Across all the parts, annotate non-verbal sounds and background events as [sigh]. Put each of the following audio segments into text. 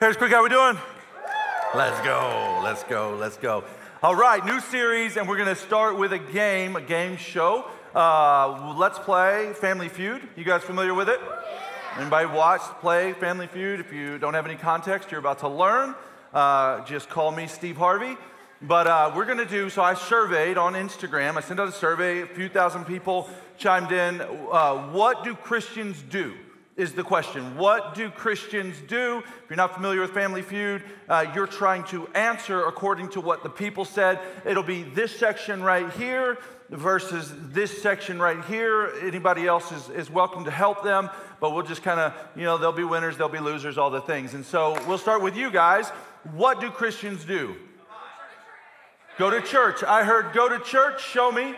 Harris Creek, how we doing? Let's go, let's go, let's go. All right, new series, and we're gonna start with a game, a game show. Uh, let's play Family Feud. You guys familiar with it? Anybody watch, play Family Feud? If you don't have any context, you're about to learn. Uh, just call me Steve Harvey. But uh, we're going to do, so I surveyed on Instagram. I sent out a survey, a few thousand people chimed in. Uh, what do Christians do? Is the question. What do Christians do? If you're not familiar with Family Feud, uh, you're trying to answer according to what the people said. It'll be this section right here versus this section right here. Anybody else is, is welcome to help them, but we'll just kind of, you know, there'll be winners, there'll be losers, all the things. And so we'll start with you guys. What do Christians do? Go to church. I heard go to church. Show me.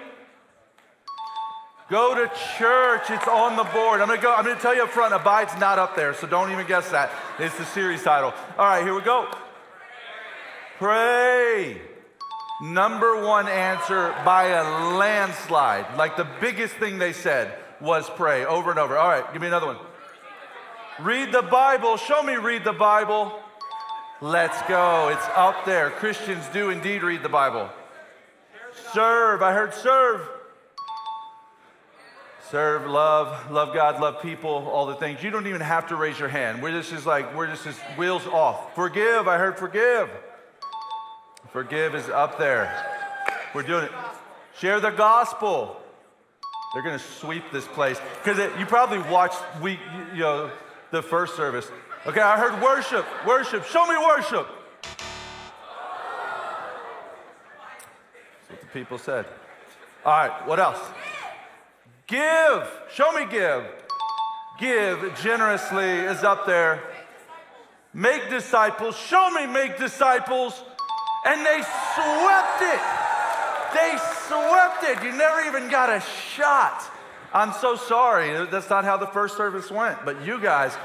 Go to church. It's on the board. I'm gonna go. I'm gonna tell you up front. Abide's not up there, so don't even guess that. It's the series title. All right, here we go. Pray. Number one answer by a landslide. Like the biggest thing they said was pray over and over. All right, give me another one. Read the Bible. Show me read the Bible. Let's go. It's up there. Christians do indeed read the Bible. Serve. I heard serve. Serve, love, love God, love people, all the things. You don't even have to raise your hand. We're just is like, we're just wheels off. Forgive. I heard forgive. Forgive is up there. We're doing it. Share the gospel. They're going to sweep this place because you probably watched we, you know, the first service. Okay, I heard worship, worship. Show me worship. That's what the people said. All right, what else? Give. Show me give. Give generously is up there. Make disciples. Show me make disciples. And they swept it. They swept it. You never even got a shot. I'm so sorry. That's not how the first service went. But you guys,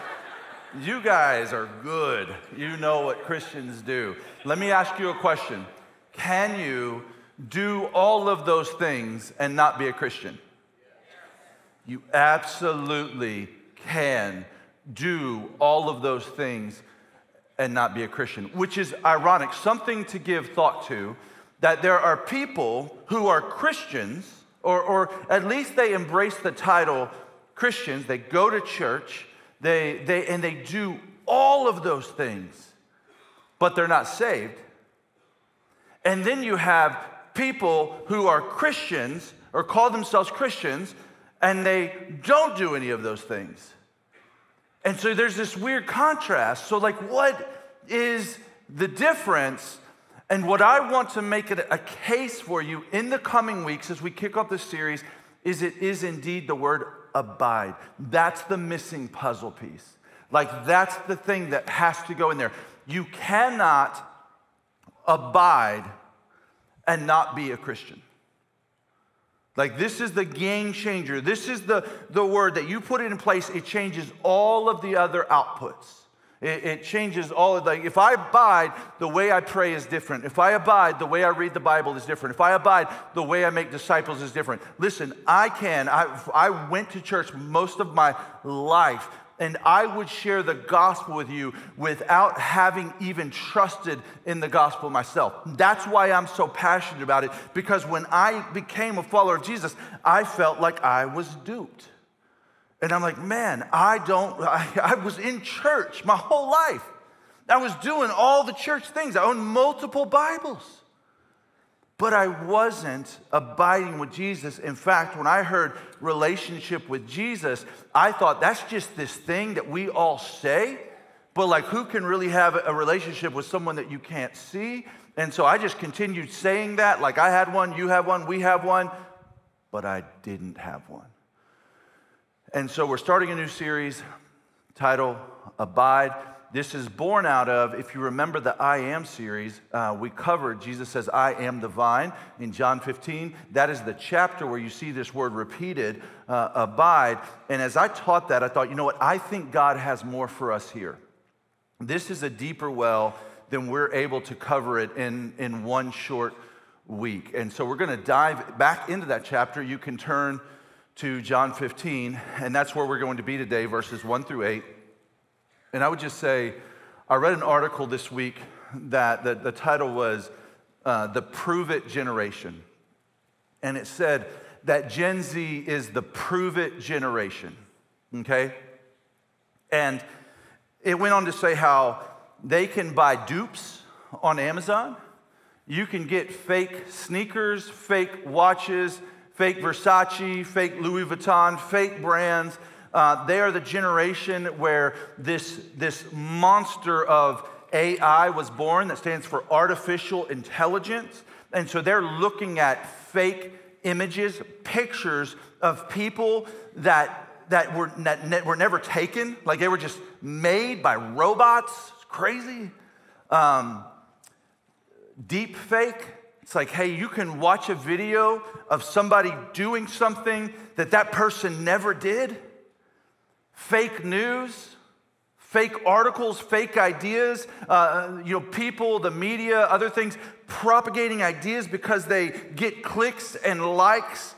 you guys are good. You know what Christians do. Let me ask you a question Can you do all of those things and not be a Christian? You absolutely can do all of those things and not be a Christian, which is ironic. Something to give thought to that there are people who are Christians, or, or at least they embrace the title Christians, they go to church they, they, and they do all of those things, but they're not saved. And then you have people who are Christians or call themselves Christians and they don't do any of those things. And so there's this weird contrast. So, like, what is the difference? And what I want to make it a case for you in the coming weeks as we kick off this series is it is indeed the word abide. That's the missing puzzle piece. Like, that's the thing that has to go in there. You cannot abide and not be a Christian. Like, this is the game changer. This is the, the word that you put it in place, it changes all of the other outputs. It, it, changes all of like if I abide, the way I pray is different. If I abide, the way I read the Bible is different. If I abide, the way I make disciples is different. Listen, I can. I, I went to church most of my life, and I would share the gospel with you without having even trusted in the gospel myself. That's why I'm so passionate about it, because when I became a follower of Jesus, I felt like I was duped. And I'm like, man, I don't, [laughs] I, I, was in church my whole life. I was doing all the church things. I owned multiple Bibles. But I wasn't abiding with Jesus. In fact, when I heard relationship with Jesus, I thought that's just this thing that we all say. But like, who can really have a relationship with someone that you can't see? And so I just continued saying that. Like, I had one, you have one, we have one, but I didn't have one. And so we're starting a new series titled Abide. This is born out of, if you remember the I Am series, uh, we covered, Jesus says, I am the vine in John 15. That is the chapter where you see this word repeated, uh, abide. And as I taught that, I thought, you know what? I think God has more for us here. This is a deeper well than we're able to cover it in, in one short week. And so we're going to dive back into that chapter. You can turn to John 15, and that's where we're going to be today, verses 1 through 8. And I would just say, I read an article this week that the, the title was uh, The Prove It Generation. And it said that Gen Z is the prove it generation, okay? And it went on to say how they can buy dupes on Amazon. You can get fake sneakers, fake watches, fake Versace, fake Louis Vuitton, fake brands uh, they are the generation where this, this monster of AI was born that stands for artificial intelligence. And so they're looking at fake images, pictures of people that, that, were, that were never taken, like they were just made by robots. It's crazy. Um, deep fake. It's like, hey, you can watch a video of somebody doing something that that person never did fake news, fake articles, fake ideas, uh, you know, people, the media, other things propagating ideas because they get clicks and likes,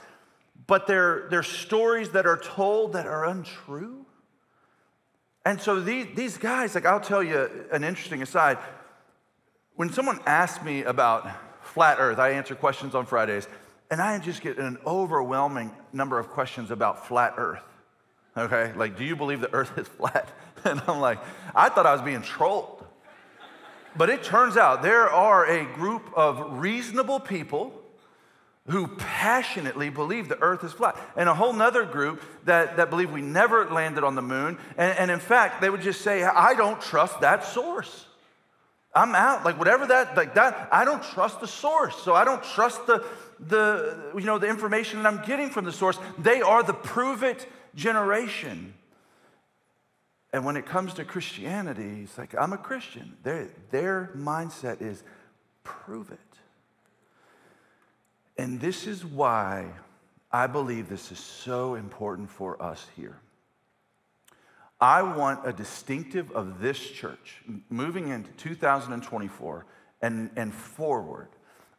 but they're, they're stories that are told that are untrue. And so these, these guys, like I'll tell you an interesting aside. When someone asks me about flat earth, I answer questions on Fridays, and I just get an overwhelming number of questions about flat earth okay? Like, do you believe the earth is flat? [laughs] And I'm like, I thought I was being trolled. But it turns out there are a group of reasonable people who passionately believe the earth is flat, and a whole nother group that, that believe we never landed on the moon. And, and in fact, they would just say, I don't trust that source. I'm out. Like whatever that, like that, I don't trust the source. So I don't trust the, the, you know, the information that I'm getting from the source. They are the prove it generation. And when it comes to Christianity, it's like, I'm a Christian. Their, their mindset is prove it. And this is why I believe this is so important for us here. I want a distinctive of this church moving into 2024 and, and forward.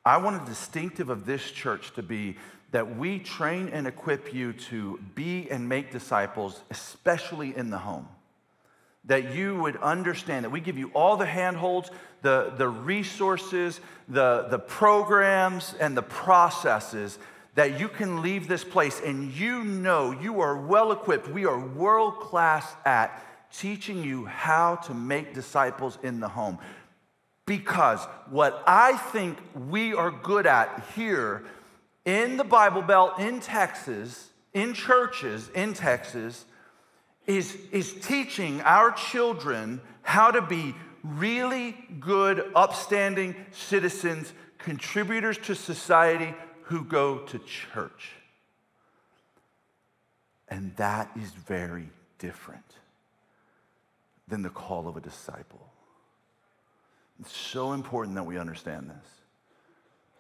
I want a distinctive of this church to be that we train and equip you to be and make disciples, especially in the home. That you would understand that we give you all the handholds, the, the resources, the, the programs, and the processes that you can leave this place and you know you are well equipped. We are world class at teaching you how to make disciples in the home. Because what I think we are good at here in the Bible Belt, in Texas, in churches in Texas, is, is teaching our children how to be really good, upstanding citizens, contributors to society who go to church. And that is very different than the call of a disciple. It's so important that we understand this.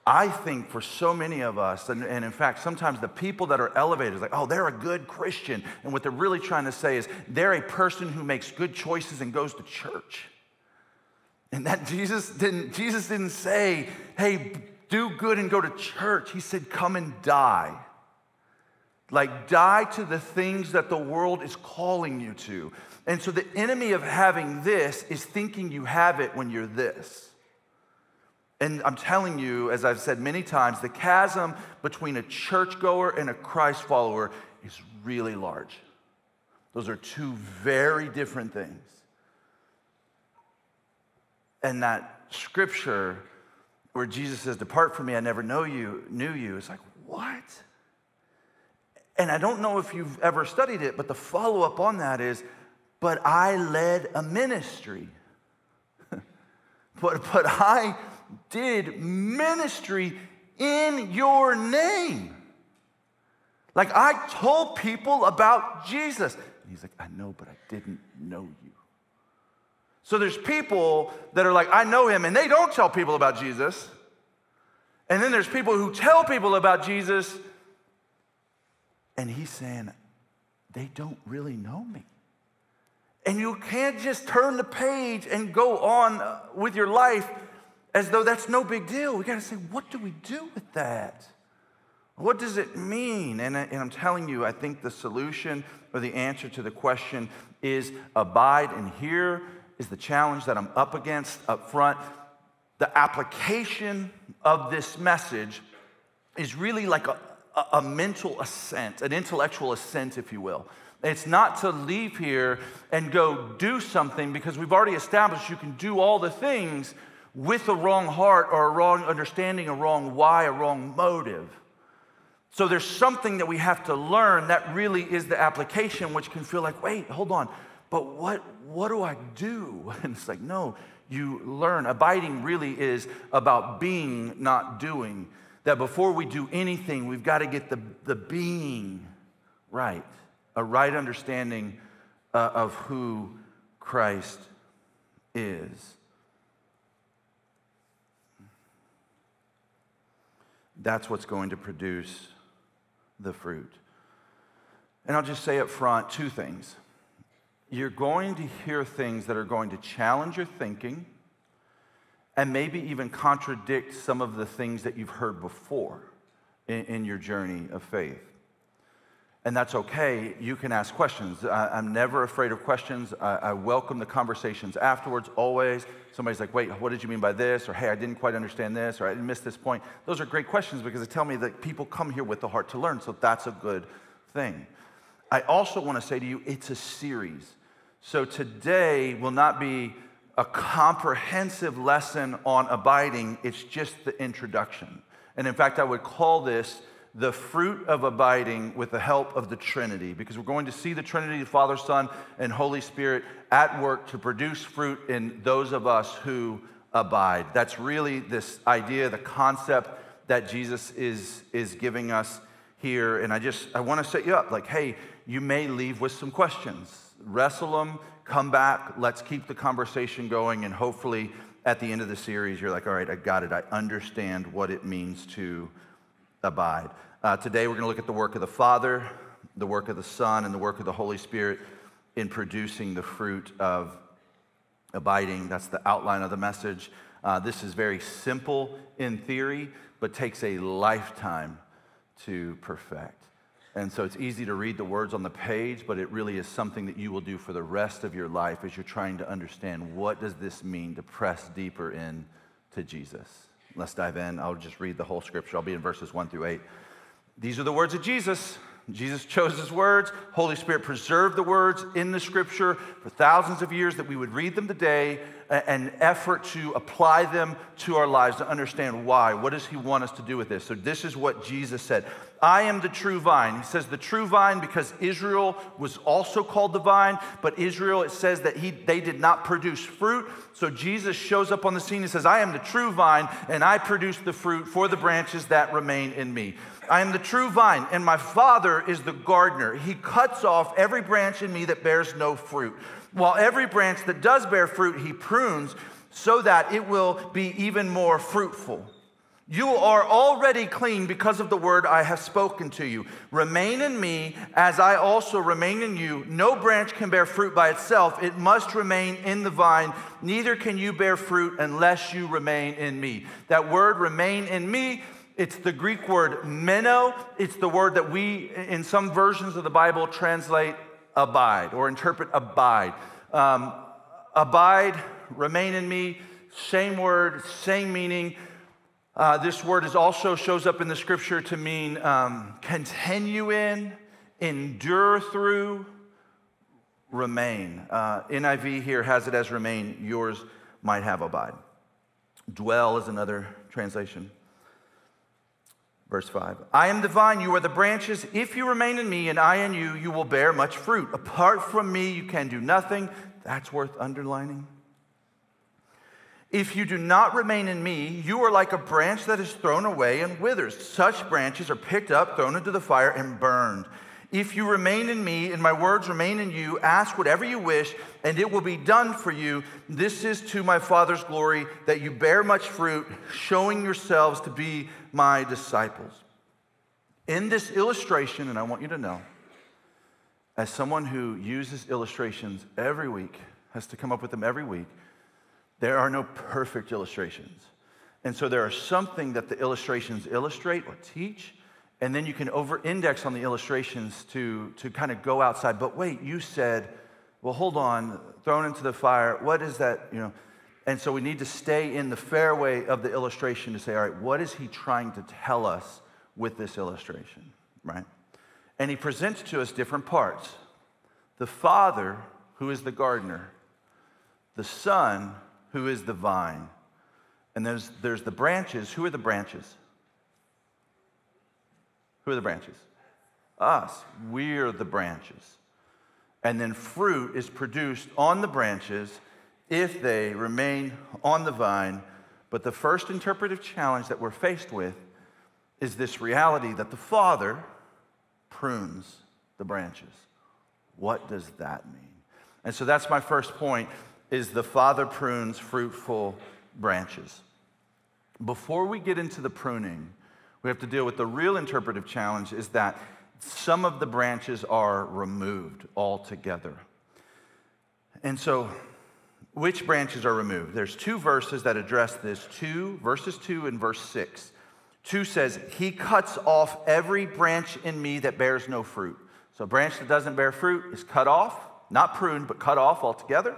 I think for so many of us, and, and, in fact, sometimes the people that are elevated, like, oh, they're a good Christian. And what they're really trying to say is they're a person who makes good choices and goes to church. And that Jesus didn't, Jesus didn't say, hey, do good and go to church. He said, come and die. Like, die to the things that the world is calling you to. And so the enemy of having this is thinking you have it when you're this. And I'm telling you, as I've said many times, the chasm between a churchgoer and a Christ follower is really large. Those are two very different things. And that scripture where Jesus says, Depart from me, I never know you, knew you, is like, what? And I don't know if you've ever studied it, but the follow up on that is, but I led a ministry. [laughs] but, but I did ministry in your name. Like I told people about Jesus. And he's like, I know, but I didn't know you. So there's people that are like, I know him, and they don't tell people about Jesus. And then there's people who tell people about Jesus, and he's saying, they don't really know me. And you can't just turn the page and go on with your life as though that's no big deal. We got to say, what do we do with that? What does it mean? And, and, I'm telling you, I think the solution or the answer to the question is abide and here is the challenge that I'm up against up front. The application of this message is really like a, a, a mental assent, an intellectual assent, if you will. It's not to leave here and go do something because we've already established you can do all the things with a wrong heart or a wrong understanding, a wrong why, a wrong motive. So there's something that we have to learn that really is the application, which can feel like, wait, hold on, but what, what do I do? [laughs] And it's like, no, you learn. Abiding really is about being, not doing. That before we do anything, we've got to get the, the being right, a right understanding uh, of who Christ is. That's what's going to produce the fruit. And I'll just say up front two things. You're going to hear things that are going to challenge your thinking and maybe even contradict some of the things that you've heard before in, in your journey of faith. And that's okay. You can ask questions. I, am never afraid of questions. I, I, welcome the conversations afterwards, always. Somebody's like, wait, what did you mean by this? Or hey, I didn't quite understand this, or I missed this point. Those are great questions because they tell me that people come here with the heart to learn, so that's a good thing. I also want to say to you, it's a series. So today will not be a comprehensive lesson on abiding, it's just the introduction. And in fact, I would call this the fruit of abiding with the help of the Trinity, because we're going to see the Trinity, the Father, Son, and Holy Spirit at work to produce fruit in those of us who abide. That's really this idea, the concept that Jesus is, is giving us here. And I just, I want to set you up like, hey, you may leave with some questions. Wrestle them, come back, let's keep the conversation going, and hopefully at the end of the series, you're like, all right, I got it. I understand what it means to abide. Uh, today, we're going to look at the work of the Father, the work of the Son, and the work of the Holy Spirit in producing the fruit of abiding. That's the outline of the message. Uh, this is very simple in theory, but takes a lifetime to perfect. And so it's easy to read the words on the page, but it really is something that you will do for the rest of your life as you're trying to understand what does this mean to press deeper in to Jesus. Let's dive in. I'll just read the whole scripture. I'll be in verses 1 through 8. These are the words of Jesus. Jesus chose his words. Holy Spirit preserved the words in the scripture for thousands of years that we would read them today and effort to apply them to our lives to understand why. What does he want us to do with this? So, this is what Jesus said I am the true vine. He says the true vine because Israel was also called the vine, but Israel, it says that he, they did not produce fruit. So, Jesus shows up on the scene and says, I am the true vine, and I produce the fruit for the branches that remain in me. I am the true vine, and my Father is the gardener. He cuts off every branch in me that bears no fruit while every branch that does bear fruit, he prunes so that it will be even more fruitful. You are already clean because of the word I have spoken to you. Remain in me as I also remain in you. No branch can bear fruit by itself, it must remain in the vine. Neither can you bear fruit unless you remain in me. That word, remain in me, it's the Greek word meno. It's the word that we, in some versions of the Bible, translate abide or interpret abide. Um, abide, remain in me, same word, same meaning. Uh, this word is also shows up in the scripture to mean um, continue in, endure through, remain. Uh, NIV here has it as remain. Yours might have abide. Dwell is another translation. Verse 5 I am the vine, you are the branches. If you remain in me and I in you, you will bear much fruit. Apart from me, you can do nothing. That's worth underlining. If you do not remain in me, you are like a branch that is thrown away and withers. Such branches are picked up, thrown into the fire, and burned. If you remain in me and my words remain in you, ask whatever you wish, and it will be done for you. This is to my Father's glory that you bear much fruit, showing yourselves to be my disciples. In this illustration, and I want you to know, as someone who uses illustrations every week, has to come up with them every week, there are no perfect illustrations. And so there are something that the illustrations illustrate or teach, and then you can over index on the illustrations to, to kind of go outside. But wait, you said well, hold on, thrown into the fire. What is that? You know, and so we need to stay in the fairway of the illustration to say, all right, what is he trying to tell us with this illustration, right? And he presents to us different parts. The Father, who is the gardener, the Son, who is the vine, and there's, there's the branches. Who are the branches? Who are the branches? Us. We're the branches. And then fruit is produced on the branches if they remain on the vine. But the first interpretive challenge that we're faced with is this reality that the Father prunes the branches. What does that mean? And so that's my first point is the Father prunes fruitful branches. Before we get into the pruning, we have to deal with the real interpretive challenge is that some of the branches are removed altogether. And so, which branches are removed? There's two verses that address this two, verses 2 and verse 6. 2 says, He cuts off every branch in me that bears no fruit. So, a branch that doesn't bear fruit is cut off, not pruned, but cut off altogether.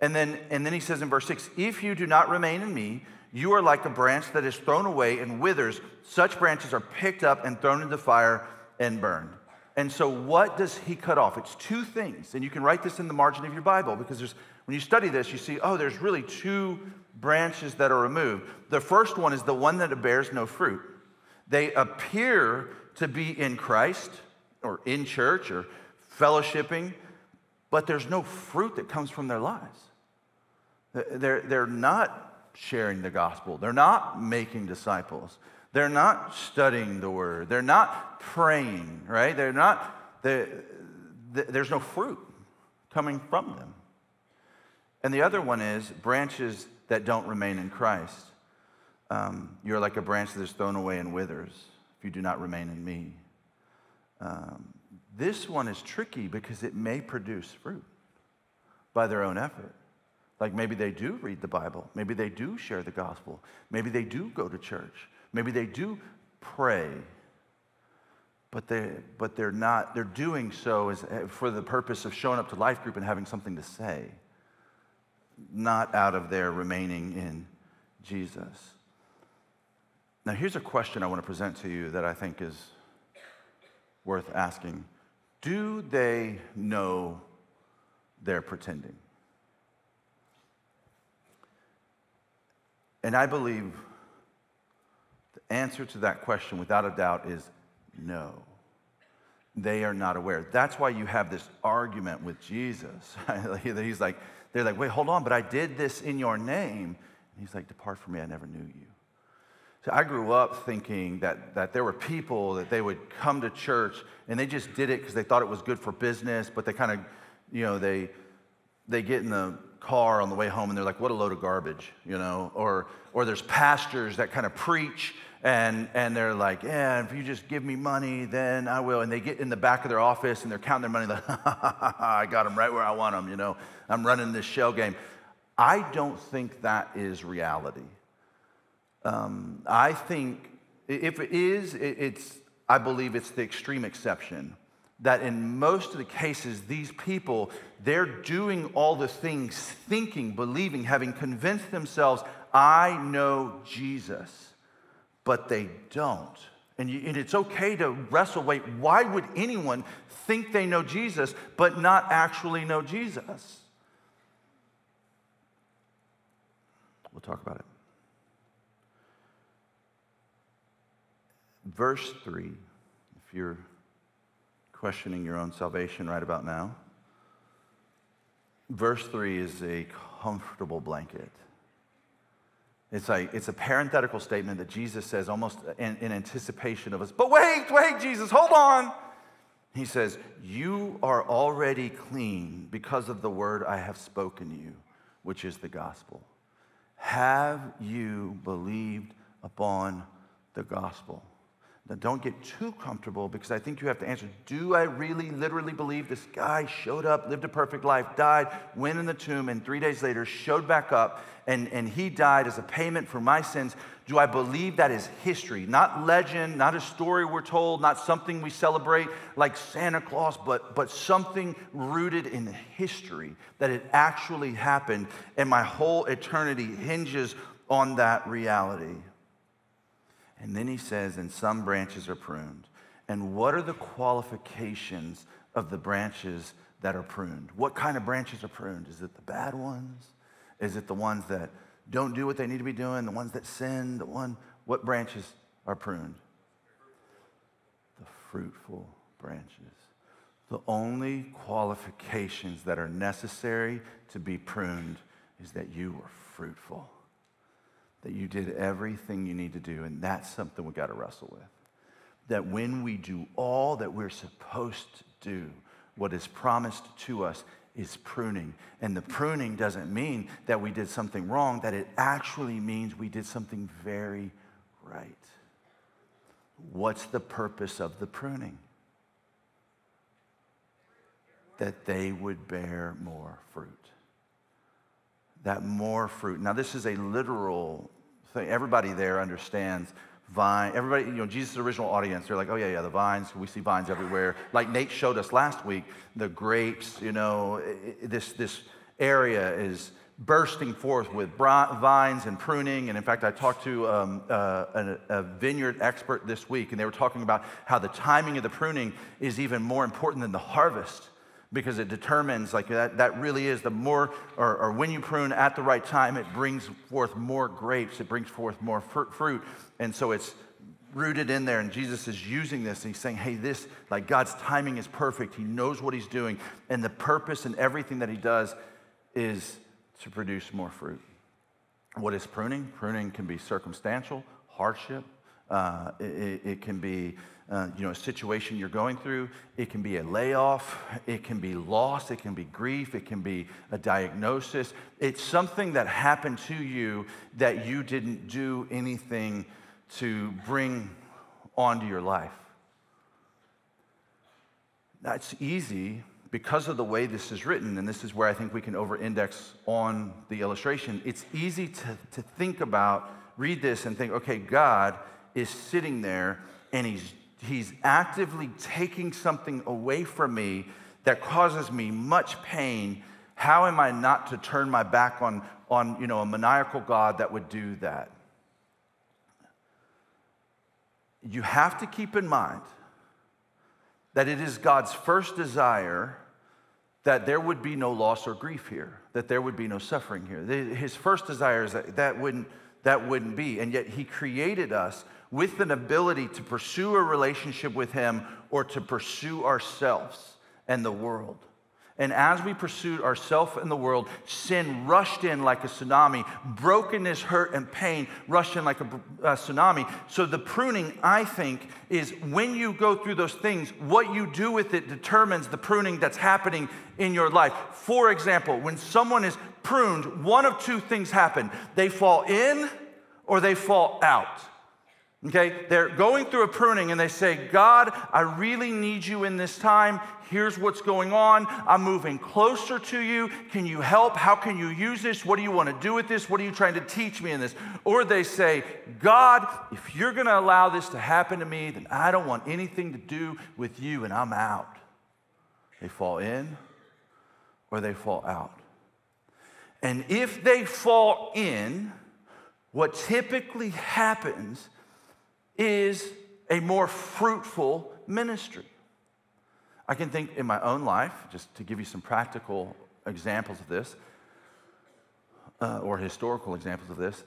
And then, and then he says in verse 6 If you do not remain in me, you are like a branch that is thrown away and withers. Such branches are picked up and thrown into fire and burned. And so, what does he cut off? It's two things. And you can write this in the margin of your Bible because there's, when you study this, you see, oh, there's really two branches that are removed. The first one is the one that bears no fruit. They appear to be in Christ or in church or fellowshipping, but there's no fruit that comes from their lives. They're, they're not sharing the gospel, they're not making disciples. They're not studying the word. They're not praying, right? They're not, they're, there's no fruit coming from them. And the other one is branches that don't remain in Christ. Um, you're like a branch that is thrown away and withers if you do not remain in me. Um, this one is tricky because it may produce fruit by their own effort. Like maybe they do read the Bible, maybe they do share the gospel, maybe they do go to church, maybe they do pray, but, they, but they're not, they're doing so as, eh, for the purpose of showing up to life group and having something to say. Not out of their remaining in Jesus. Now, here's a question I want to present to you that I think is worth asking. Do they know they're pretending? And I believe the answer to that question, without a doubt, is no. They are not aware. That's why you have this argument with Jesus. [laughs] He's like, they're like, wait, hold on, but I did this in your name. And he's like, depart from me, I never knew you. So I grew up thinking that, that there were people that they would come to church and they just did it because they thought it was good for business, but they kind of, you know, they, they get in the car on the way home and they're like, what a load of garbage, you know? Or, or there's pastors that kind of preach and, and they're like, yeah, if you just give me money, then I will. And they get in the back of their office and they're counting their money like, [laughs] I got them right where I want them, you know? I'm running this shell game. I don't think that is reality. Um, I think if it is, it's, I believe it's the extreme exception. That in most of the cases, these people, they're doing all the things, thinking, believing, having convinced themselves, I know Jesus, but they don't. And, you, and, it's okay to wrestle wait, why would anyone think they know Jesus but not actually know Jesus? We'll talk about it. Verse 3, if you're questioning your own salvation right about now, verse 3 is a comfortable blanket. It's like it's a parenthetical statement that Jesus says almost in, in, anticipation of us. But wait, wait, Jesus, hold on. He says, You are already clean because of the word I have spoken you, which is the gospel. Have you believed upon the gospel? Now, don't get too comfortable because I think you have to answer Do I really, literally believe this guy showed up, lived a perfect life, died, went in the tomb, and three days later showed back up, and, and he died as a payment for my sins? Do I believe that is history? Not legend, not a story we're told, not something we celebrate like Santa Claus, but, but something rooted in history that it actually happened, and my whole eternity hinges on that reality. And then he says, and some branches are pruned. And what are the qualifications of the branches that are pruned? What kind of branches are pruned? Is it the bad ones? Is it the ones that don't do what they need to be doing? The ones that sin? The one, what branches are pruned? The fruitful branches. The only qualifications that are necessary to be pruned is that you were fruitful that you did everything you need to do, and that's something we got to wrestle with. That when we do all that we're supposed to do, what is promised to us is pruning. And the pruning doesn't mean that we did something wrong, that it actually means we did something very right. What's the purpose of the pruning? That they would bear more fruit that more fruit. Now, this is a literal thing. Everybody there understands vine. Everybody, you know, Jesus' original audience, they're like, oh, yeah, yeah, the vines. We see vines everywhere. Like Nate showed us last week, the grapes, you know, this, this area is bursting forth with vines and pruning. And in fact, I talked to um, uh, a, a, vineyard expert this week, and they were talking about how the timing of the pruning is even more important than the harvest because it determines like that, that really is the more or, or, when you prune at the right time it brings forth more grapes it brings forth more fruit. And so it's rooted in there and jesus is using this and he's saying hey this like god's timing is perfect. He knows what he's doing and the purpose and everything that he does is to produce more fruit. What is pruning? Pruning can be circumstantial hardship uh, it, it can be uh, you know, a situation you're going through. It can be a layoff, it can be loss, it can be grief, it can be a diagnosis. It's something that happened to you that you didn't do anything to bring onto your life. That's easy because of the way this is written, and this is where I think we can over index on the illustration. It's easy to, to think about, read this, and think, okay, God is sitting there and he's he's actively taking something away from me that causes me much pain, how am I not to turn my back on, on you know, a maniacal God that would do that? You have to keep in mind that it is God's first desire that there would be no loss or grief here, that there would be no suffering here. His first desire is that that wouldn't, that wouldn't be. And yet, He created us with an ability to pursue a relationship with Him or to pursue ourselves and the world. And as we pursued ourselves and the world, sin rushed in like a tsunami. Brokenness, hurt, and pain rushed in like a, a, tsunami. So, the pruning, I think, is when you go through those things, what you do with it determines the pruning that's happening in your life. For example, when someone is pruned, one of two things happen they fall in or they fall out. Okay, they're going through a pruning and they say, God, I really need you in this time. Here's what's going on. I'm moving closer to you. Can you help? How can you use this? What do you want to do with this? What are you trying to teach me in this? Or they say, God, if you're going to allow this to happen to me, then I don't want anything to do with you and I'm out. They fall in or they fall out. And if they fall in, what typically happens is a more fruitful ministry. I can think in my own life, just to give you some practical examples of this, uh, or historical examples of this.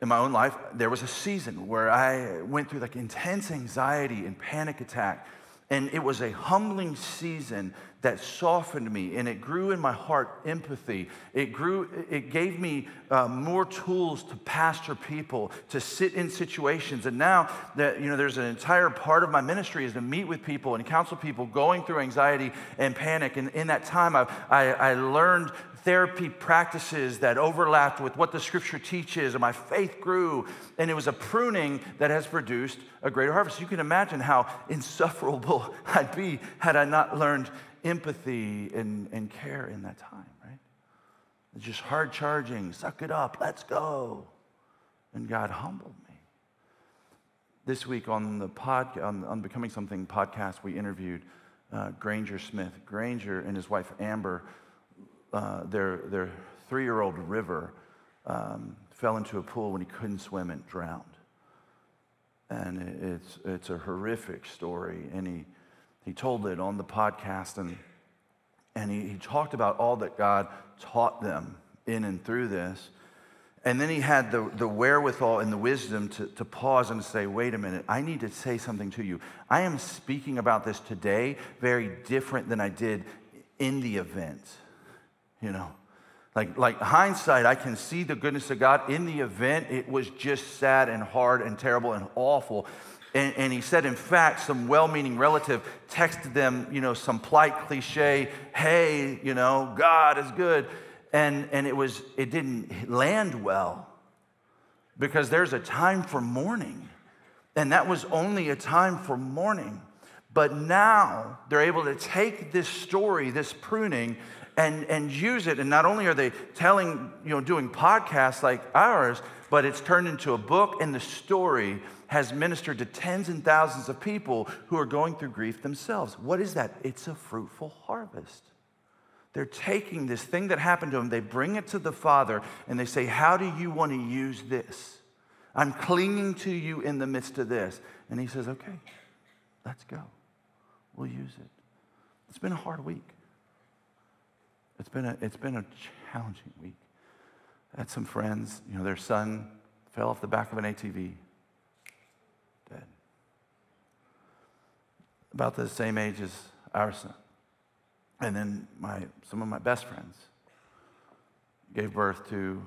In my own life, there was a season where I went through like intense anxiety and panic attack and it was a humbling season that softened me and it grew in my heart empathy. It grew, it gave me uh, more tools to pastor people, to sit in situations. And now that, you know, there's an entire part of my ministry is to meet with people and counsel people going through anxiety and panic. And in that time, I, I, I learned therapy practices that overlapped with what the scripture teaches, and my faith grew. And it was a pruning that has produced a greater harvest. You can imagine how insufferable [laughs] I'd be had I not learned empathy and, and care in that time, right? It's just hard charging, suck it up, let's go. And God humbled me. This week on the pod, on, on Becoming Something podcast, we interviewed uh, Granger Smith. Granger and his wife Amber, uh, their, their three year old River um, fell into a pool when he couldn't swim and drowned. And it's, it's a horrific story. And he, he told it on the podcast, and, and he, he talked about all that God taught them in and through this. And then he had the, the wherewithal and the wisdom to, to pause and say, wait a minute, I need to say something to you. I am speaking about this today very different than I did in the event. You know, like, like hindsight, I can see the goodness of God. In the event, it was just sad and hard and terrible and awful. And, and he said, in fact, some well meaning relative texted them, you know, some polite cliche, hey, you know, God is good and, and it was it didn't land well because there's a time for mourning and that was only a time for mourning but now they're able to take this story this pruning and, and use it and not only are they telling you know doing podcasts like ours but it's turned into a book and the story has ministered to tens and thousands of people who are going through grief themselves what is that it's a fruitful harvest they're taking this thing that happened to them, they bring it to the Father, and they say, How do you want to use this? I'm clinging to you in the midst of this. And he says, Okay, let's go. We'll use it. It's been a hard week. It's been a, it's been a challenging week. I had some friends, you know, their son fell off the back of an ATV, dead. About the same age as our son. And then my, some of my best friends gave birth to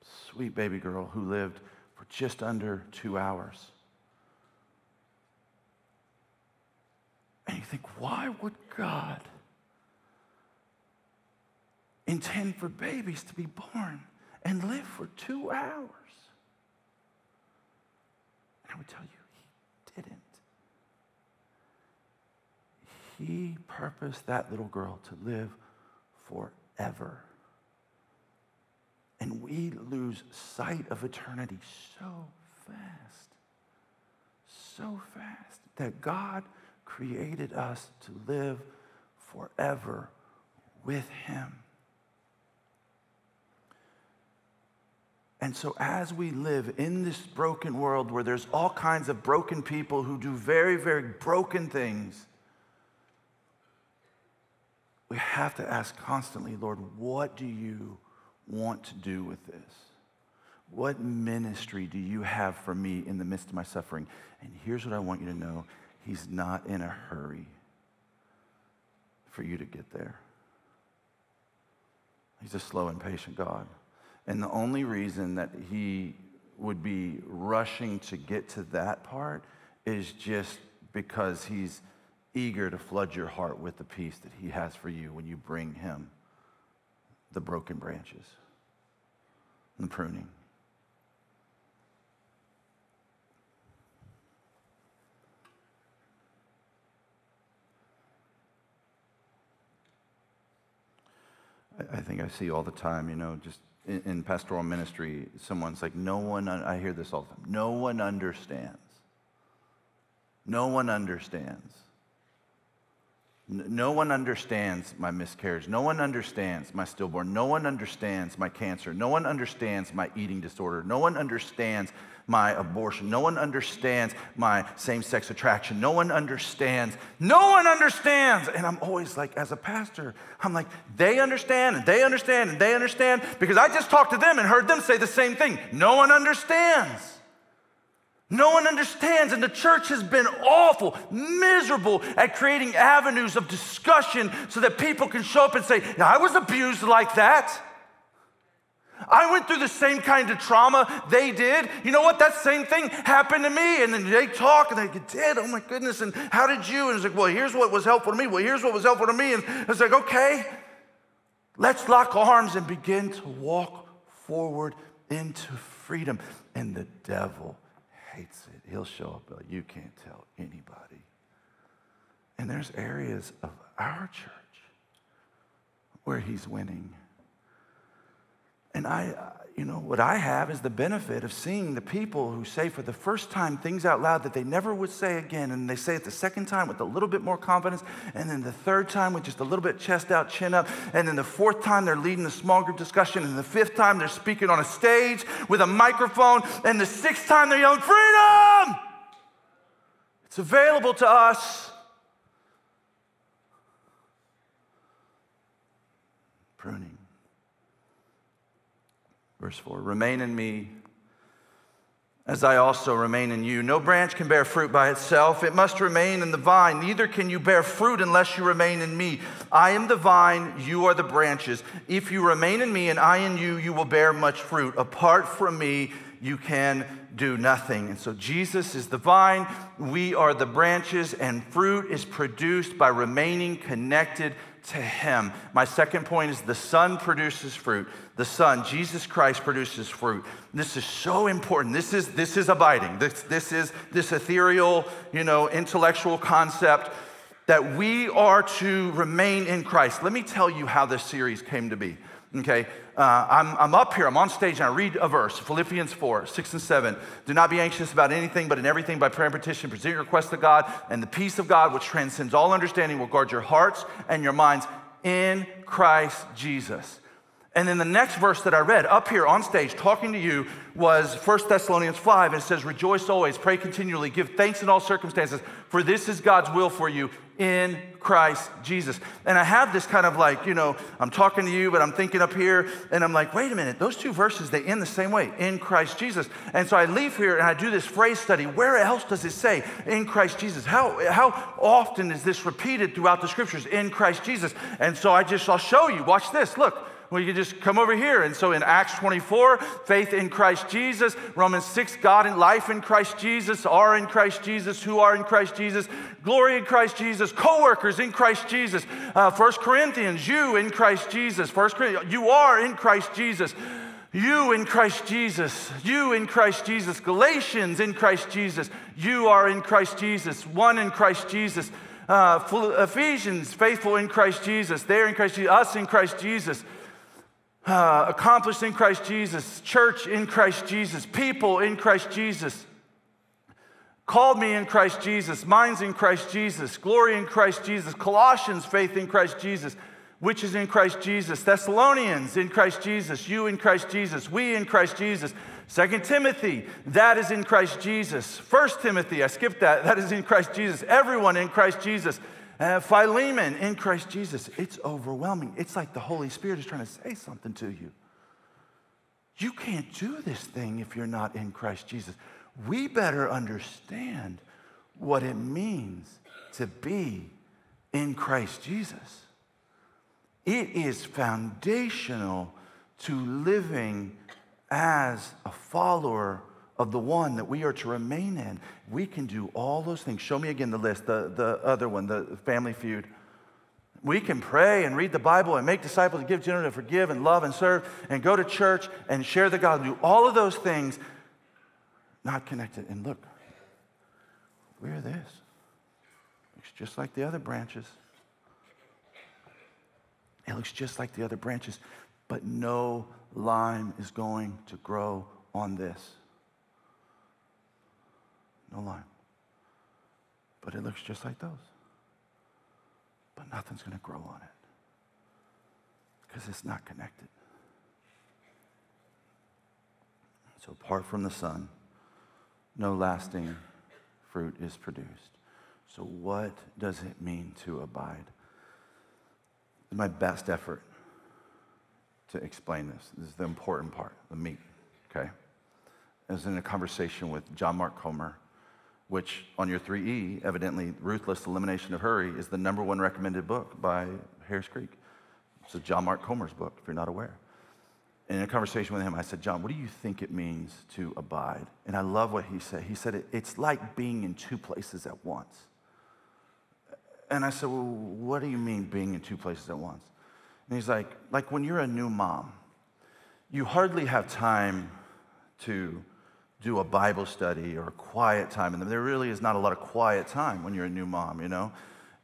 a sweet baby girl who lived for just under two hours. And you think, why would God intend for babies to be born and live for two hours? And I would tell you, He didn't. He purposed that little girl to live forever. And we lose sight of eternity so fast, so fast, that God created us to live forever with Him. And so, as we live in this broken world where there's all kinds of broken people who do very, very broken things, we have to ask constantly, Lord, what do you want to do with this? What ministry do you have for me in the midst of my suffering? And here's what I want you to know He's not in a hurry for you to get there. He's a slow and patient God. And the only reason that He would be rushing to get to that part is just because He's eager to flood your heart with the peace that He has for you when you bring Him the broken branches and the pruning. I think I see all the time, you know, just in, in, pastoral ministry, someone's like, no one, I hear this all the time, no one understands. No one understands. No one understands my miscarriage. No one understands my stillborn. No one understands my cancer. No one understands my eating disorder. No one understands my abortion. No one understands my same sex attraction. No one understands. No one understands. And I'm always like, as a pastor, I'm like, they understand and they understand and they understand because I just talked to them and heard them say the same thing. No one understands. No one understands, and the church has been awful, miserable at creating avenues of discussion so that people can show up and say, I was abused like that. I went through the same kind of trauma they did. You know what? That same thing happened to me. And then they talk and they get did. Oh my goodness. And how did you? And it's like, well, here's what was helpful to me. Well, here's what was helpful to me. And it's like, okay. Let's lock arms and begin to walk forward into freedom. And the devil hates it. He'll show up, but you can't tell anybody. And there's areas of our church where he's winning. And I, uh, you know, what I have is the benefit of seeing the people who say for the first time things out loud that they never would say again. And they say it the second time with a little bit more confidence. And then the third time with just a little bit chest out, chin up. And then the fourth time they're leading a small group discussion. And the fifth time they're speaking on a stage with a microphone. And the sixth time they're yelling, Freedom! It's available to us. Pruning. Verse 4 Remain in me as I also remain in you. No branch can bear fruit by itself, it must remain in the vine. Neither can you bear fruit unless you remain in me. I am the vine, you are the branches. If you remain in me and I in you, you will bear much fruit. Apart from me, you can do nothing. And so Jesus is the vine, we are the branches, and fruit is produced by remaining connected to him. My second point is the Son produces fruit. The Son, Jesus Christ, produces fruit. This is so important. This is, this is abiding. This, this is this ethereal, you know, intellectual concept that we are to remain in Christ. Let me tell you how this series came to be. Okay, uh, I'm, I'm up here, I'm on stage, and I read a verse, Philippians 4, 6 and 7. Do not be anxious about anything, but in everything by prayer and petition, present your request to God, and the peace of God, which transcends all understanding, will guard your hearts and your minds in Christ Jesus. And then the next verse that I read up here on stage talking to you was 1 Thessalonians 5. And it says, Rejoice always, pray continually, give thanks in all circumstances, for this is God's will for you in Christ Jesus. And I have this kind of like, you know, I'm talking to you, but I'm thinking up here, and I'm like, wait a minute, those two verses, they end the same way, in Christ Jesus. And so I leave here and I do this phrase study. Where else does it say, in Christ Jesus? How, how often is this repeated throughout the scriptures, in Christ Jesus? And so I just, I'll show you. Watch this. Look. Well, you can just come over here. And so in Acts 24, faith in Christ Jesus. Romans 6, God and life in Christ Jesus, are in Christ Jesus, who are in Christ Jesus, glory in Christ Jesus, co workers in Christ Jesus. Uh, 1 Corinthians, you in Christ Jesus. 1 Corinthians, you are in Christ Jesus. You in Christ Jesus. You in Christ Jesus. Galatians in Christ Jesus. You are in Christ Jesus. One in Christ Jesus. Uh, Ephesians, faithful in Christ Jesus. They're in Christ Jesus. Us in Christ Jesus uh, accomplished in Christ Jesus, church in Christ Jesus, people in Christ Jesus, called me in Christ Jesus, minds in Christ Jesus, glory in Christ Jesus, Colossians, faith in Christ Jesus, which is in Christ Jesus, Thessalonians in Christ Jesus, you in Christ Jesus, we in Christ Jesus. Second Timothy, that is in Christ Jesus. First Timothy, I skipped that, that is in Christ Jesus. Everyone in Christ Jesus. Uh, Philemon in Christ Jesus. It's overwhelming. It's like the Holy Spirit is trying to say something to you. You can't do this thing if you're not in Christ Jesus. We better understand what it means to be in Christ Jesus. It is foundational to living as a follower of the one that we are to remain in. We can do all those things. Show me again the list, the, the other one, the family feud. We can pray and read the Bible and make disciples and give generally to forgive and love and serve and go to church and share the gospel. Do all of those things not connected. And look, we're this. Looks just like the other branches. It looks just like the other branches, but no lime is going to grow on this no line. But it looks just like those. But nothing's going to grow on it because it's not connected. So, apart from the Son, no lasting fruit is produced. So, what does it mean to abide? My best effort to explain this. This is the important part, the meat, okay? I was in a conversation with John Mark Comer which on your 3E, evidently, Ruthless Elimination of Hurry is the number one recommended book by Harris Creek. It's a John Mark Comer's book, if you're not aware. And in a conversation with him, I said, John, what do you think it means to abide? And I love what he said. He said, it's like being in two places at once. And I said, well, what do you mean being in two places at once? And he's like, like when you're a new mom, you hardly have time to do a Bible study or a quiet time. And there really is not a lot of quiet time when you're a new mom, you know?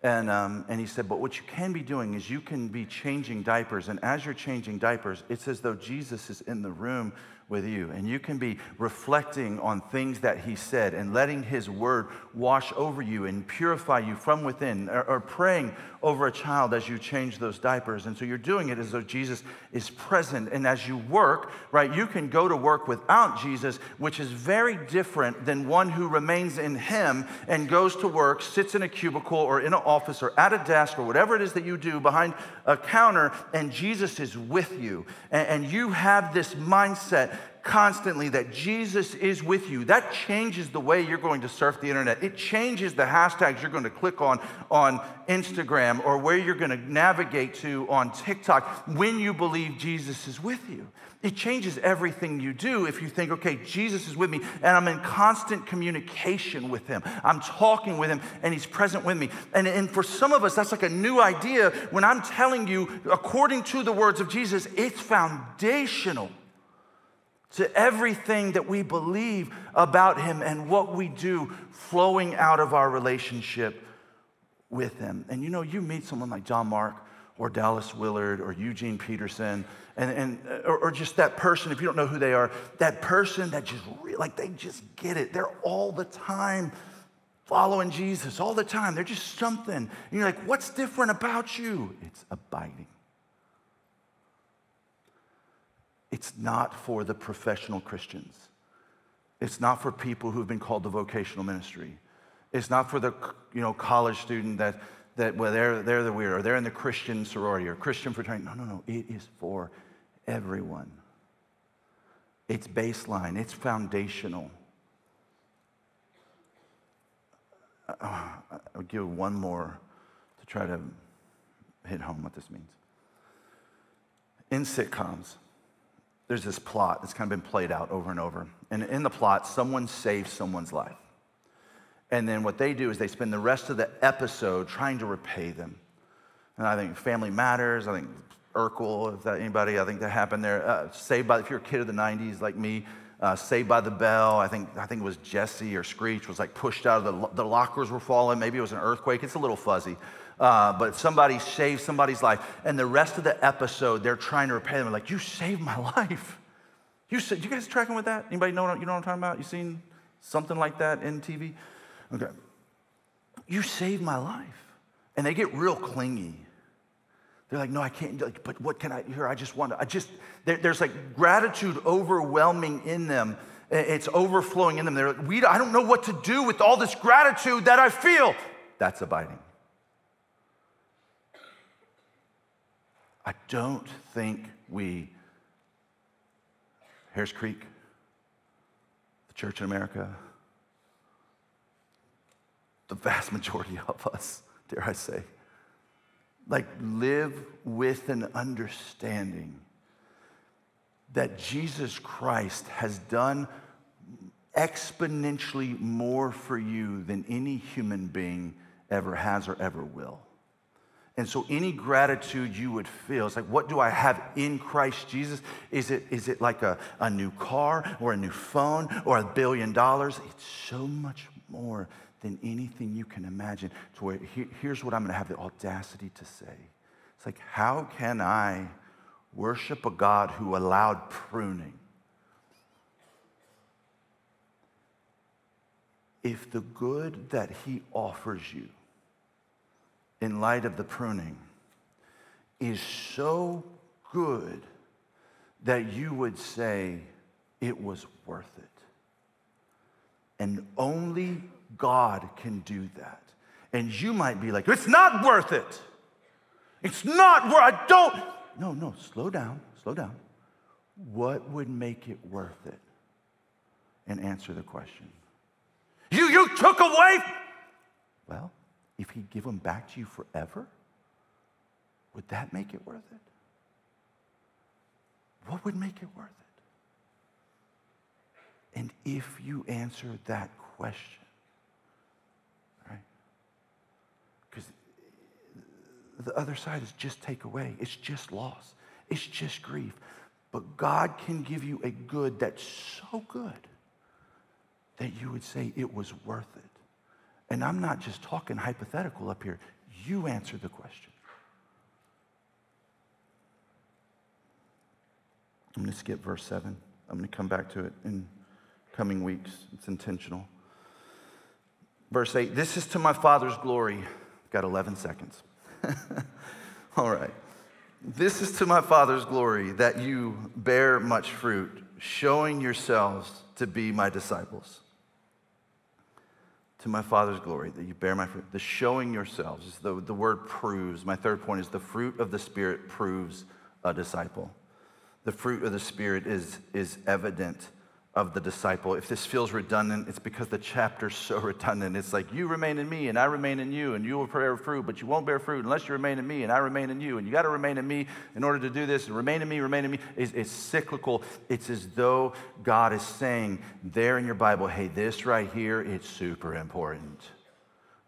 And, um, and he said, but what you can be doing is you can be changing diapers. And as you're changing diapers, it's as though Jesus is in the room with you. And you can be reflecting on things that he said and letting his word wash over you and purify you from within, or, or, praying over a child as you change those diapers. And so you're doing it as though Jesus is present. And as you work, right, you can go to work without Jesus, which is very different than one who remains in him and goes to work, sits in a cubicle or in an office or at a desk or whatever it is that you do behind a counter, and Jesus is with you. and, and you have this mindset constantly that Jesus is with you, that changes the way you're going to surf the internet. It changes the hashtags you're going to click on on Instagram or where you're going to navigate to on TikTok when you believe Jesus is with you. It changes everything you do if you think, okay, Jesus is with me and I'm in constant communication with him. I'm talking with him and he's present with me. And, and for some of us, that's like a new idea. When I'm telling you, according to the words of Jesus, it's foundational to everything that we believe about Him and what we do flowing out of our relationship with Him. And you know, you meet someone like John Mark or Dallas Willard or Eugene Peterson, and, and or, or just that person, if you don't know who they are, that person that just like they just get it. They're all the time following Jesus, all the time. They're just something. And you're like, what's different about you? It's abiding. It's not for the professional Christians. It's not for people who've been called to vocational ministry. It's not for the you know, college student that, that well, they're, they're the weird, or they're in the Christian sorority or Christian fraternity. No, no, no. It is for everyone. It's baseline, it's foundational. Uh, I'll give one more to try to hit home what this means. In sitcoms, there's this plot that's kind of been played out over and over. And in the plot, someone saves someone's life. And then what they do is they spend the rest of the episode trying to repay them. And I think Family Matters, I think Urkel, if that anybody, I think that happened there. Uh, saved by, if you're a kid of the 90s like me, uh, Saved by the Bell, I think, I think it was Jesse or Screech was like pushed out of the, the lockers were falling. Maybe it was an earthquake. It's a little fuzzy uh, but somebody saved somebody's life. And the rest of the episode, they're trying to repay them. Like, you saved my [laughs] life. You, you guys tracking with that? Anybody know, you know what I'm talking about? You seen something like that in TV? Okay. You saved my life. And they get real clingy. They're like, no, I can't. Like, but what can I here, I just want to. I just, there, there's like gratitude overwhelming in them. It's overflowing in them. They're like, we, I don't know what to do with all this gratitude that I feel. That's abiding. I don't think we, Harris Creek, the church in America, the vast majority of us, dare I say, like live with an understanding that Jesus Christ has done exponentially more for you than any human being ever has or ever will. And so, any gratitude you would feel, it's like, what do I have in Christ Jesus? Is it, is it like a, a new car or a new phone or a billion dollars? It's so much more than anything you can imagine. To where, here's what I'm going to have the audacity to say it's like, how can I worship a God who allowed pruning? If the good that he offers you in light of the pruning is so good that you would say it was worth it. And only God can do that. And you might be like, it's not worth it. It's not worth I don't. No, no, slow down, slow down. What would make it worth it? And answer the question. You, you took away. Well, if he'd give them back to you forever, would that make it worth it? What would make it worth it? And if you answer that question, right? Because the other side is just take away. It's just loss. It's just grief. But God can give you a good that's so good that you would say it was worth it. And I'm not just talking hypothetical up here. You answer the question. I'm going to skip verse 7. I'm going to come back to it in coming weeks. It's intentional. Verse 8 This is to my Father's glory. Got 11 seconds. [laughs] All right. This is to my Father's glory that you bear much fruit, showing yourselves to be my disciples. To my Father's glory that you bear my fruit. The showing yourselves is the, the word proves. My third point is the fruit of the Spirit proves a disciple. The fruit of the Spirit is, is evident of the disciple. If this feels redundant, it's because the chapter's so [laughs] redundant. It's like, you remain in me, and I remain in you, and you will bear fruit, but you won't bear fruit unless you remain in me, and I remain in you. And you got to remain in me in order to do this. And remain in me, remain in me. It's, it's cyclical. It's as though God is saying there in your Bible, hey, this right here, it's super important.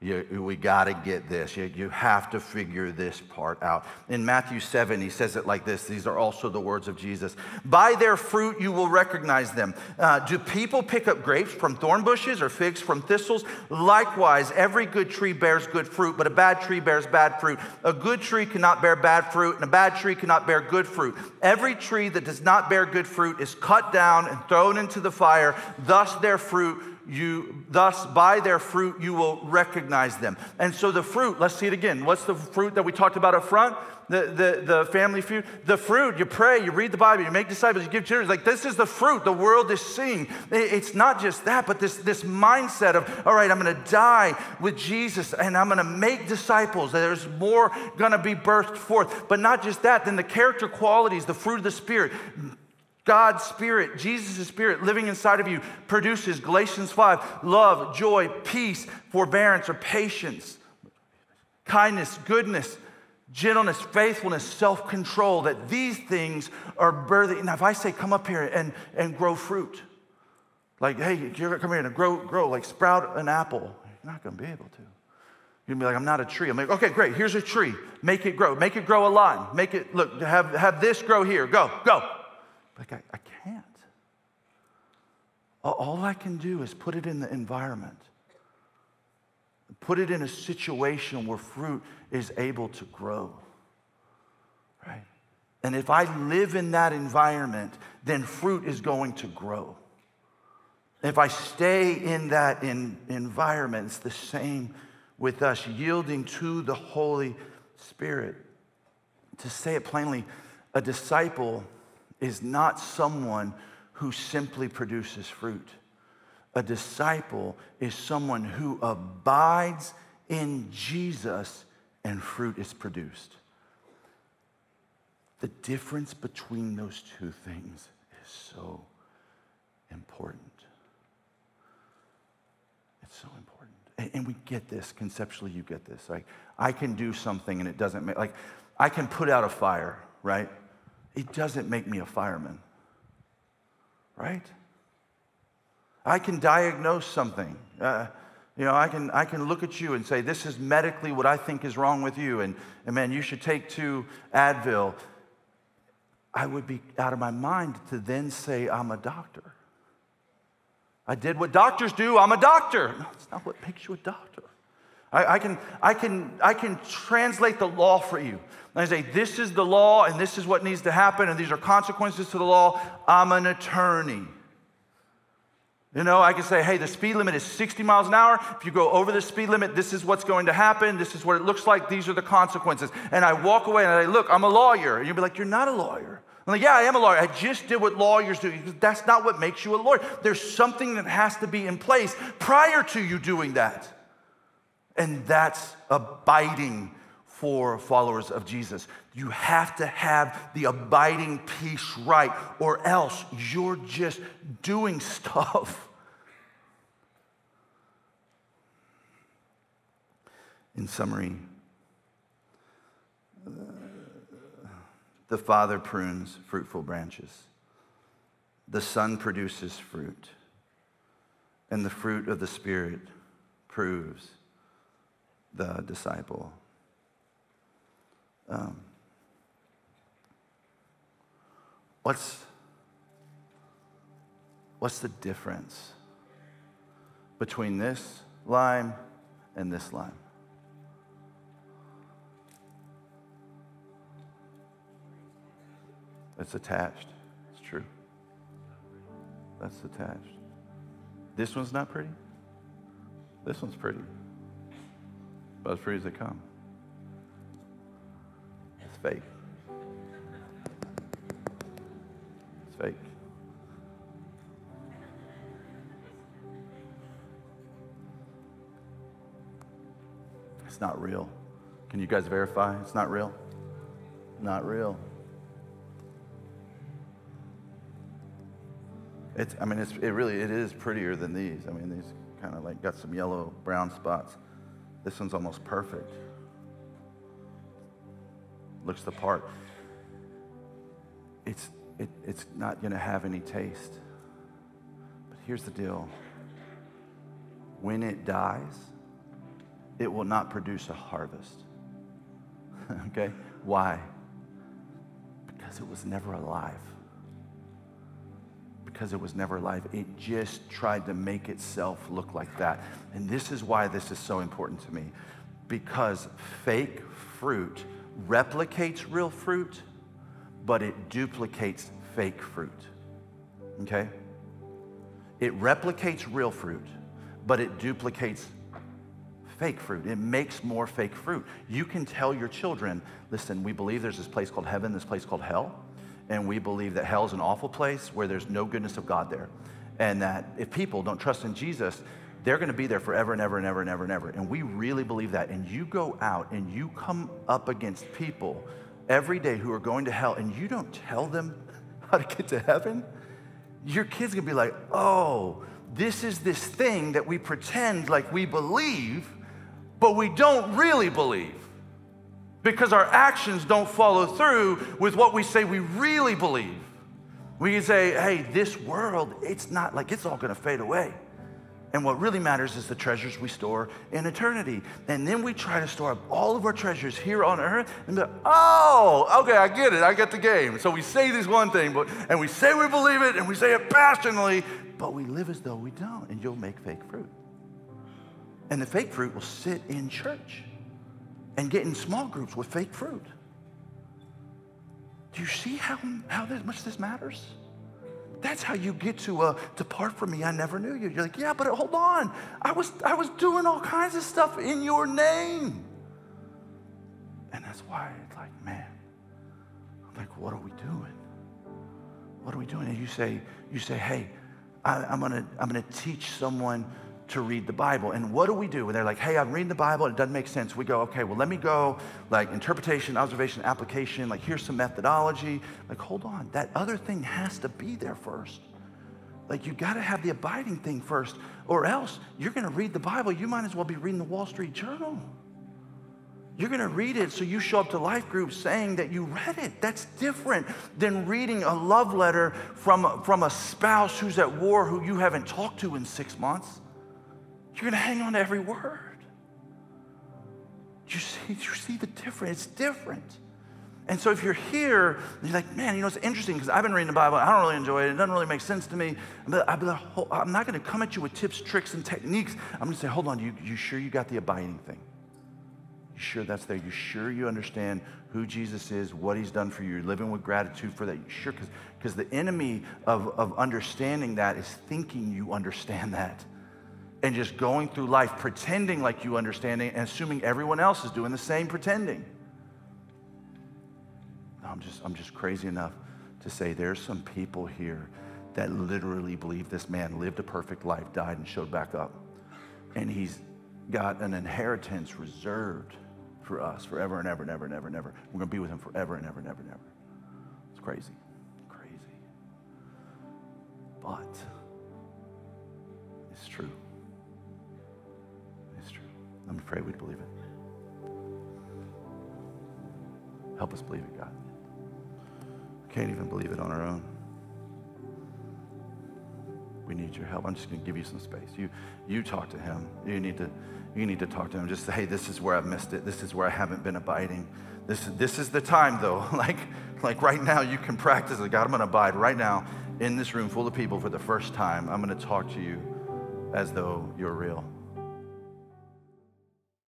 You, we got to get this. You, you have to figure this part out. In Matthew 7, he says it like this. These are also the words of Jesus. By their fruit you will recognize them. Uh, do people pick up grapes from thorn bushes or figs from thistles? Likewise, every good tree bears good fruit, but a bad tree bears bad fruit. A good tree cannot bear bad fruit, and a bad tree cannot bear good fruit. Every tree that does not bear good fruit is cut down and thrown into the fire. Thus, their fruit you thus by their fruit you will recognize them. And so the fruit let's see it again. What's the fruit that we talked about up front? The, the, the family fruit the fruit you pray you read the bible you make disciples you give children. Like this is the fruit the world is seeing. It's not just that but this, this mindset of all right i'm going to die with jesus and i'm going to make disciples. There's more going to be birthed forth. But not just that then the character qualities the fruit of the spirit God's Spirit, Jesus' Spirit living inside of you produces Galatians 5 love, joy, peace, forbearance, or patience, kindness, goodness, gentleness, faithfulness, self control. That these things are birthing. Now, if I say, come up here and, and grow fruit, like, hey, come here and grow, grow, like sprout an apple, you're not going to be able to. You're gonna be like, I'm not a tree. I'm like, okay, great, here's a tree. Make it grow. Make it grow a line. Make it, look, have, have this grow here. Go, go. Like, I, I can't. All I can do is put it in the environment, put it in a situation where fruit is able to grow. Right? And if I live in that environment, then fruit is going to grow. If I stay in that in, environment, it's the same with us, yielding to the Holy Spirit. To say it plainly, a disciple is not someone who simply produces fruit. A disciple is someone who abides in Jesus and fruit is produced. The difference between those two things is so important. It's so important. And, and, we get this conceptually, you get this. Like, I can do something and it doesn't make, like, I can put out a fire, right? It doesn't make me a fireman, right? I can diagnose something. Uh, you know, I can, I can look at you and say, this is medically what I think is wrong with you, and, and man, you should take two Advil. I would be out of my mind to then say, I'm a doctor. I did what doctors do, I'm a doctor. No, that's not what makes you a doctor. I, I, can, I, can, I can translate the law for you. And I say, this is the law, and this is what needs to happen, and these are consequences to the law. I'm an attorney. You know, I can say, hey, the speed limit is 60 miles an hour. If you go over the speed limit, this is what's going to happen. This is what it looks like. These are the consequences. And I walk away and I say, look, I'm a lawyer. And you'll be like, you're not a lawyer. I'm like, yeah, I am a lawyer. I just did what lawyers do. That's not what makes you a lawyer. There's something that has to be in place prior to you doing that. And that's abiding for followers of Jesus. You have to have the abiding peace right, or else you're just doing [laughs] stuff. In summary, the Father prunes fruitful branches, the Son produces fruit, and the fruit of the Spirit proves the disciple. Um, what's, what's the difference between this lime and this lime? It's attached. It's true. That's attached. This one's not pretty. This one's pretty. About as pretty as they come. It's fake. It's fake. It's not real. Can you guys verify it's not real? Not real. It's, I mean, it's, it really, it is prettier than these. I mean, these kind of like got some yellow, brown spots. This one's almost perfect. Looks the part. It's, it, it's not going to have any taste. But here's the deal when it dies, it will not produce a harvest. [laughs] okay? Why? Because it was never alive because it was never alive. It just tried to make itself look like that. And this is why this is so important to me. Because fake fruit replicates real fruit, but it duplicates fake fruit. Okay? It replicates real fruit, but it duplicates fake fruit. It makes more fake fruit. You can tell your children, listen, we believe there's this place called heaven, this place called hell and we believe that hell is an awful place where there's no goodness of God there. And that if people don't trust in Jesus, they're going to be there forever and ever and ever and ever and ever. And we really believe that. And you go out and you come up against people every day who are going to hell and you don't tell them [laughs] how to get to heaven, your kid's going to be like, oh, this is this thing that we pretend like we believe, but we don't really believe because our actions don't follow through with what we say we really believe. We can say, hey, this world, it's not like it's all going to fade away. And what really matters is the treasures we store in eternity. And then we try to store up all of our treasures here on earth and be oh, okay, I get it. I get the game. So we say this one thing, but, and we say we believe it and we say it passionately, but we live as though we don't. And you'll make fake fruit. And the fake fruit will sit in church and get in small groups with fake fruit. Do you see how, how much this matters? That's how you get to uh, depart from me. I never knew you. You're like, yeah, but hold on. I was, I was doing all kinds of stuff in your name. And that's why it's like, man, I'm like, what are we doing? What are we doing? And you say, you say, hey, I, I'm gonna, I'm gonna teach someone to read the Bible. And what do we do when they're like, hey, I'm reading the Bible and it doesn't make sense? We go, okay, well, let me go like interpretation, observation, application, like here's some methodology. Like, hold on, that other thing has to be there first. Like, you got to have the abiding thing first, or else you're going to read the Bible. You might as well be reading the Wall Street Journal. You're going to read it so you show up to life groups saying that you read it. That's different than reading a love letter from, from a spouse who's at war who you haven't talked to in six months. You're going to hang on to every word. You see, you see the difference? It's different. And so if you're here, you're like, man, you know, it's interesting because I've been reading the Bible. I don't really enjoy it. It doesn't really make sense to me. But I'm not going to come at you with tips, tricks, and techniques. I'm going to say, hold on, you, you sure you got the abiding thing? You sure that's there? You sure you understand who Jesus is, what he's done for you? You're living with gratitude for that? You sure? Because the enemy of, of understanding that is thinking you understand that and just going through life pretending like you understand and assuming everyone else is doing the same pretending. I'm just, I'm just crazy enough to say there's some people here that literally believe this man lived a perfect life, died, and showed back up. And he's got an inheritance reserved for us forever and ever and ever and ever and ever. We're going to be with him forever and ever and ever and ever. It's crazy. Crazy. But it's true. Me pray we'd believe it. Help us believe it, God. We can't even believe it on our own. We need your help. I'm just going to give you some space. You, you talk to him. You need to, you need to talk to him. Just say, hey, this is where I've missed it. This is where I haven't been abiding. This, is this is the time, though. [laughs] like, like right now, you can practice it. God, I'm going to abide right now in this room full of people for the first time. I'm going to talk to you as though you're real.